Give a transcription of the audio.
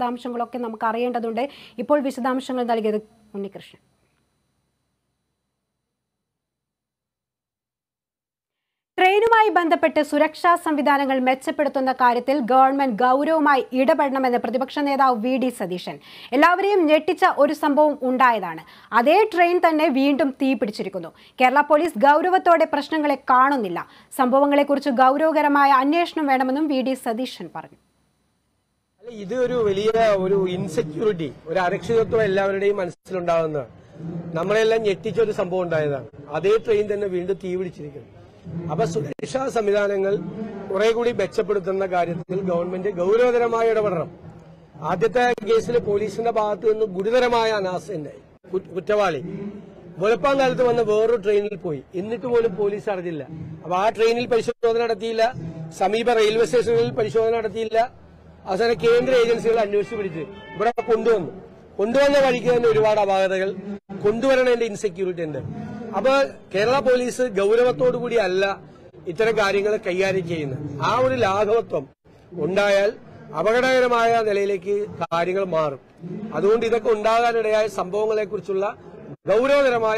വിശദാംശങ്ങളൊക്കെ നമുക്ക് അറിയേണ്ടതുണ്ട് ഇപ്പോൾ വിശദാംശങ്ങൾ നൽകിയത് ഉണ്ണികൃഷ്ണൻ. ട്രെയിനുമായി ബന്ധപ്പെട്ട് സുരക്ഷാ സംവിധാനങ്ങൾ മെച്ചപ്പെടുത്തുന്ന കാര്യത്തിൽ ഗവൺമെന്റ് ഗൗരവമായി ഇടപെടണമെന്ന് പ്രതിപക്ഷ നേതാവ് വി ഡി സതീശൻ. എല്ലാവരെയും ഞെട്ടിച്ച ഒരു സംഭവം ഉണ്ടായതാണ്. അതേ ട്രെയിൻ തന്നെ വീണ്ടും തീ പിടിച്ചിരിക്കുന്നു. കേരള പോലീസ് ഗൗരവത്തോടെ പ്രശ്നങ്ങളെ കാണുന്നില്ല. സംഭവങ്ങളെക്കുറിച്ച് ഗൗരവകരമായ അന്വേഷണം വേണമെന്നും വി ഡി സതീശൻ പറഞ്ഞു. ഇത് ഒരു വലിയ ഒരു ഇൻസെക്യൂരിറ്റി ഒരു അരക്ഷിതത്വം എല്ലാവരുടെയും മനസ്സിലുണ്ടാകുന്നതാണ് നമ്മളെല്ലാം ഞെട്ടിച്ച ഒരു സംഭവം ഉണ്ടായതാണ്. അതേ ട്രെയിൻ തന്നെ വീണ്ടും തീ പിടിച്ചിരിക്കുന്നു. അപ്പൊ സുരക്ഷാ സംവിധാനങ്ങൾ കുറെ കൂടി മെച്ചപ്പെടുത്തുന്ന കാര്യത്തിൽ ഗവൺമെന്റ് ഗൗരവതരമായി ഇടപെടണം. ആദ്യത്തെ കേസിൽ പോലീസിന്റെ ഭാഗത്ത് നിന്ന് ഗുരുതരമായ അനാസ്ഥയുണ്ടായി കു- കുറ്റവാളി. വെളുപ്പാൻ കാലത്ത് വന്ന് വേറൊരു ട്രെയിനിൽ പോയി. എന്നിട്ട് പോലും പോലീസ് അറിഞ്ഞില്ല. അപ്പൊ ആ ട്രെയിനിൽ പരിശോധന നടത്തിയില്ല. സമീപ റെയിൽവേ സ്റ്റേഷനിൽ പരിശോധന നടത്തിയില്ല. അവസാനം കേന്ദ്ര ഏജൻസികൾ അന്വേഷിച്ച് പിടിച്ച് ഇവിടെ കൊണ്ടുവന്നു. കൊണ്ടുവന്ന വഴിക്ക് തന്നെ ഒരുപാട് അപാകതകൾ. കൊണ്ടുവരണതിന്റെ ഇൻസെക്യൂരിറ്റി ഉണ്ട്. അപ്പൊ കേരള പോലീസ് ഗൗരവത്തോടു കൂടി അല്ല ഇത്തരം കാര്യങ്ങൾ കൈകാര്യം ചെയ്യുന്നത്. ആ ഒരു ലാഘവത്വം ഉണ്ടായാൽ അപകടകരമായ നിലയിലേക്ക് കാര്യങ്ങൾ മാറും. അതുകൊണ്ട് ഇതൊക്കെ ഉണ്ടാകാനിടയായ സംഭവങ്ങളെക്കുറിച്ചുള്ള ഗൗരവതരമായ